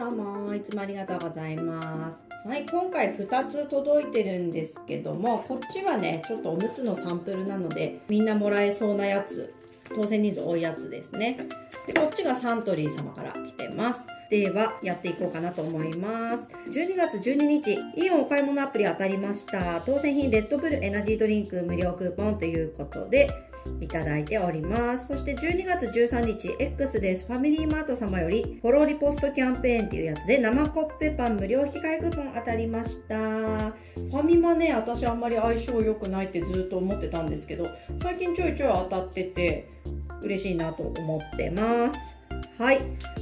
どうもいつもありがとうございます。はい今回2つ届いてるんですけどもこっちはねちょっとおむつのサンプルなのでみんなもらえそうなやつ当選人数多いやつですね。でこっちがサントリー様から来てます。ではやっていこうかなと思います。12月12日イオンお買い物アプリ当たりました。当選品レッドブルエナジードリンク無料クーポンということでいただいております。そして12月13日 X です。ファミリーマート様よりフォローリポストキャンペーンっていうやつで生コッペパン無料引換えクーポン当たりました。ファミマね私あんまり相性良くないってずっと思ってたんですけど最近ちょいちょい当たってて嬉しいなと思ってます。はい。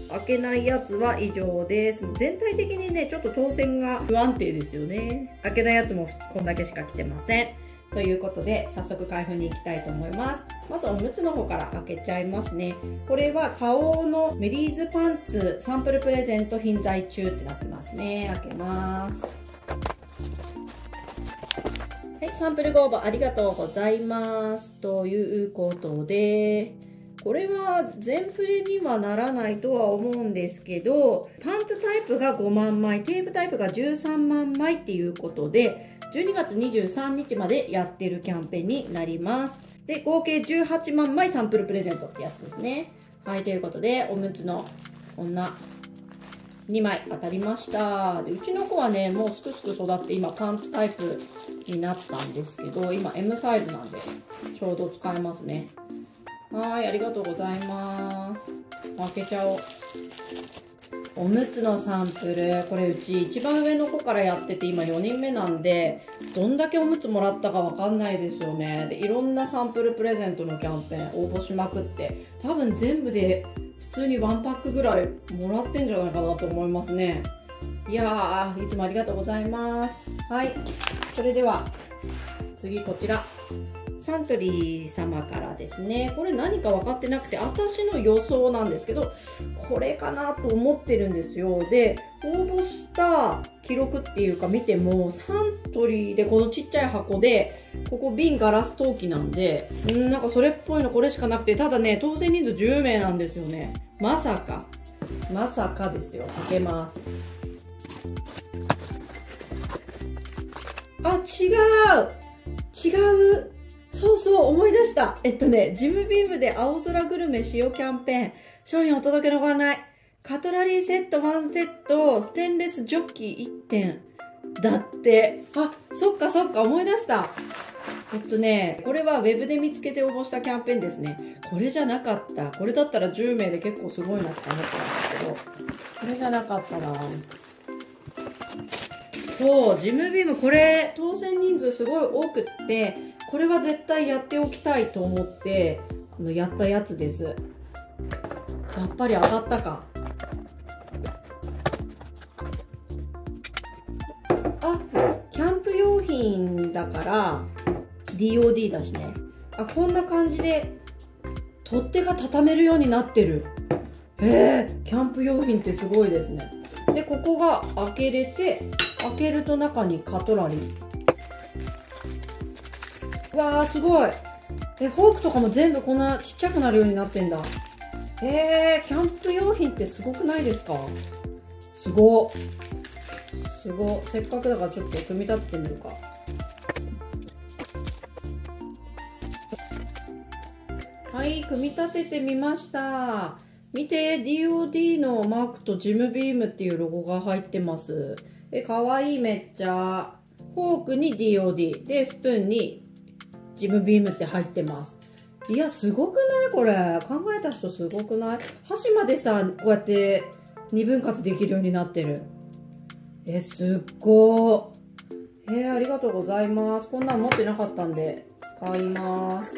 開けないやつは以上です。全体的にねちょっと当選が不安定ですよね。開けないやつもこんだけしか来てません。ということで早速開封に行きたいと思います。まずおむつの方から開けちゃいますね。これは花王のメリーズパンツサンプルプレゼント品在中ってなってますね。開けます。はいサンプルご応募ありがとうございます。ということでこれは全プレにはならないとは思うんですけどパンツタイプが5万枚テープタイプが13万枚っていうことで12月23日までやってるキャンペーンになります。で合計18万枚サンプルプレゼントってやつですね。はいということでおむつのこんな2枚当たりました。でうちの子はねもうすくすく育って今パンツタイプになったんですけど今 M サイズなんでちょうど使えますね。はいありがとうございます。開けちゃおう。おむつのサンプル。これうち一番上の子からやってて今4人目なんでどんだけおむつもらったかわかんないですよね。でいろんなサンプルプレゼントのキャンペーン応募しまくって。多分全部で普通にワンパックぐらいもらってんじゃないかなと思いますね。いやーいつもありがとうございます。はい。それでは次こちら。サントリー様からですねこれ何か分かってなくて私の予想なんですけどこれかなと思ってるんですよ。で応募した記録っていうか見てもサントリーでこのちっちゃい箱でここ瓶ガラス陶器なんでんなんかそれっぽいのこれしかなくてただね当選人数10名なんですよね。まさか。まさかですよ。開けます。あ違う。違う。そうそう、思い出した。えっとね、ジムビームで青空グルメ使用キャンペーン、商品お届けのご案内。カトラリーセット1セット、ステンレスジョッキ1点。だって。あ、そっかそっか、思い出した。えっとね、これは web で見つけて応募したキャンペーンですね。これじゃなかった。これだったら10名で結構すごいなって思ったんですけど、これじゃなかったな。そう、ジムビーム、これ、当選人数すごい多くって、これは絶対やっておきたいと思ってあのやったやつです。やっぱり当たったか。あキャンプ用品だから DOD だしね。あこんな感じで取っ手が畳めるようになってる。へえキャンプ用品ってすごいですね。でここが開けれて開けると中にカトラリー。わーすごい。えフォークとかも全部こんなちっちゃくなるようになってんだ。えー、キャンプ用品ってすごくないですか？すごすごせっかくだからちょっと組み立ててみるか。はい組み立ててみました。見て DOD のマークとジムビームっていうロゴが入ってます。えかわいいめっちゃ。フォークに DOD でスプーンにジムビームって入ってます。いやすごくない？これ。考えた人すごくない？箸までさこうやって2分割できるようになってる。えすっごえー、ありがとうございます。こんなん持ってなかったんで。使います。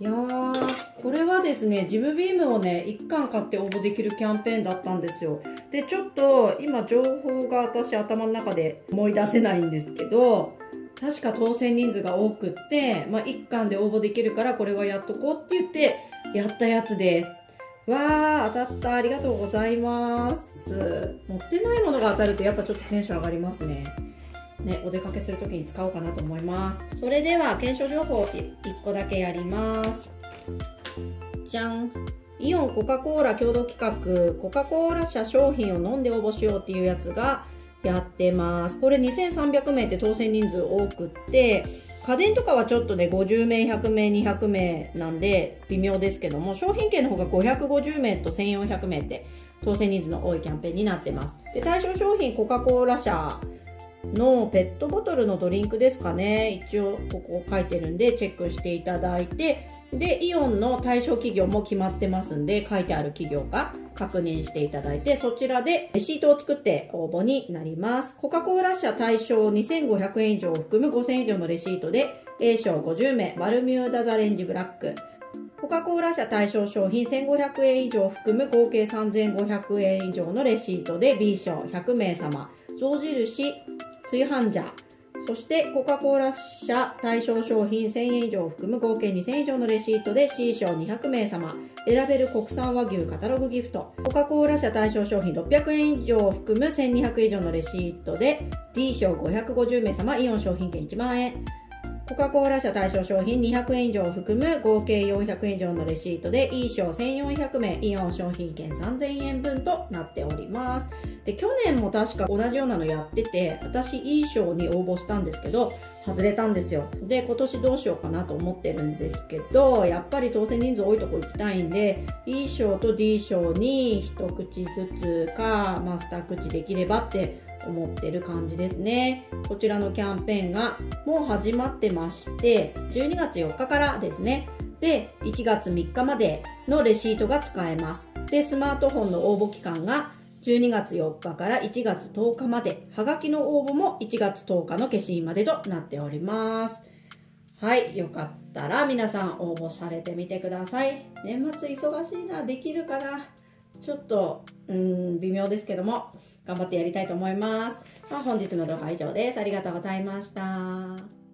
いやーこれはですねジムビームをね1巻買って応募できるキャンペーンだったんですよ。でちょっと今情報が私頭の中で思い出せないんですけど確か当選人数が多くって、まあ、1巻で応募できるからこれはやっとこうって言ってやったやつです。わー、当たった。ありがとうございます。持ってないものが当たるとやっぱちょっとテンション上がりますね。ね、お出かけするときに使おうかなと思います。それでは検証情報を1個だけやります。じゃん。イオンコカ・コーラ共同企画コカ・コーラ社商品を飲んで応募しようっていうやつがやってます。これ2300名って当選人数多くって家電とかはちょっとね50名100名200名なんで微妙ですけども商品券の方が550名と1400名って当選人数の多いキャンペーンになってます。で対象商品コカ・コーラ社のペットボトルのドリンクですかね。一応ここ書いてるんでチェックしていただいて。でイオンの対象企業も決まってますんで書いてある企業か確認していただいてそちらでレシートを作って応募になります。コカ・コーラ社対象2500円以上を含む5000円以上のレシートで A 賞50名バルミューダザレンジブラック。コカ・コーラ社対象商品1500円以上を含む合計3500円以上のレシートで B 賞100名様。象印炊飯ジャーそしてコカ・コーラ社対象商品1000円以上を含む合計2000円以上のレシートで C 賞200名様。選べる国産和牛カタログギフト。コカ・コーラ社対象商品600円以上を含む1200以上のレシートで D 賞550名様イオン商品券1万円。コカ・コーラ社対象商品200円以上を含む合計400円以上のレシートで E 賞1400名イオン商品券3000円分となっております。で去年も確か同じようなのやってて私 E 賞に応募したんですけど外れたんですよ。で今年どうしようかなと思ってるんですけどやっぱり当選人数多いとこ行きたいんで E 賞と D 賞に一口ずつか、まあ、二口できればって思ってる感じですね。こちらのキャンペーンがもう始まってまして12月4日からですね。で1月3日までのレシートが使えます。でスマートフォンの応募期間が12月4日から1月10日まで。はがきの応募も1月10日の消印までとなっております。はいよかったら皆さん応募されてみてください。年末忙しいな。できるかな。ちょっとうん微妙ですけども。頑張ってやりたいと思います。まあ、本日の動画は以上です。ありがとうございました。